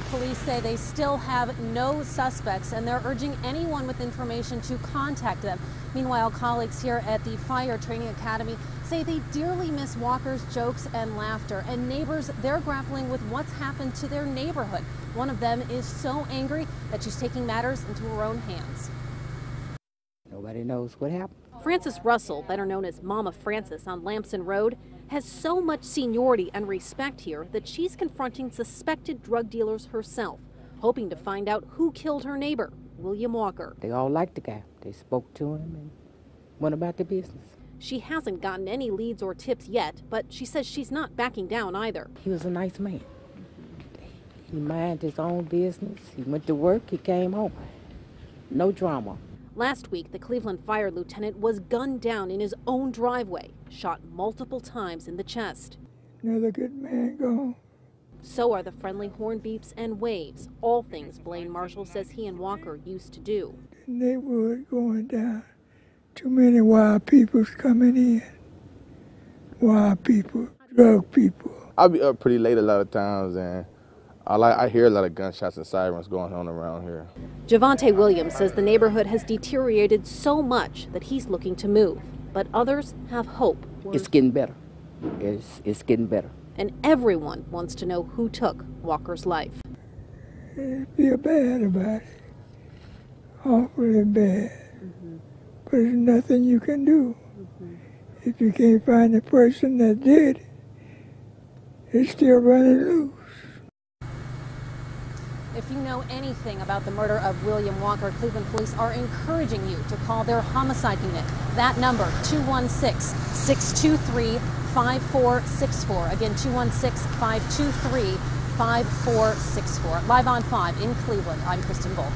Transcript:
Police say they still have no suspects and they're urging anyone with information to contact them. Meanwhile, colleagues here at the Fire Training Academy say they dearly miss Walker's jokes and laughter. And neighbors, they're grappling with what's happened to their neighborhood. One of them is so angry that she's taking matters into her own hands. Nobody knows what happened. Frances Russell, better known as Mama Frances on Lamson Road, has so much seniority and respect here that she's confronting suspected drug dealers herself, hoping to find out who killed her neighbor, William Walker. They all liked the guy. They spoke to him and went about their business. She hasn't gotten any leads or tips yet, but she says she's not backing down either. He was a nice man. He minded his own business. He went to work, he came home. No drama. Last week, the Cleveland fire lieutenant was gunned down in his own driveway, shot multiple times in the chest. Another good man gone. So are the friendly horn beeps and waves, all things Blaine Marshall says he and Walker used to do. The neighborhood going down. Too many wild people's coming in. Wild people, drug people. I'll be up pretty late a lot of times, and I like I hear a lot of gunshots and sirens going on around here. Javante Williams says the neighborhood has deteriorated so much that he's looking to move, but others have hope. It's getting better. It's, it's getting better. And everyone wants to know who took Walker's life. I feel bad about it. Awfully bad. Mm-hmm. But there's nothing you can do. Mm-hmm. If you can't find the person that did it, it's still running loose. Know anything about the murder of William Walker, Cleveland police are encouraging you to call their homicide unit. That number, 216-623-5464. Again, 216-523-5464. Live on 5 in Cleveland, I'm Kristen Volk.